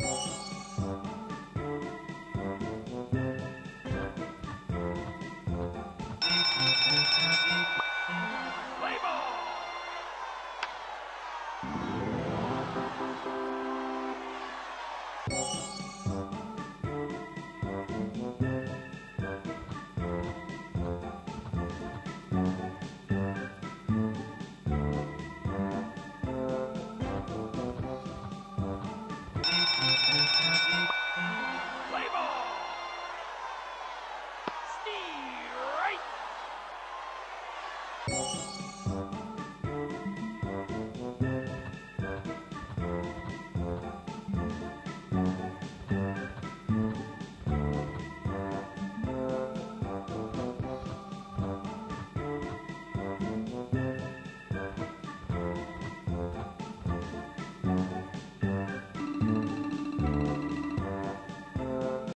you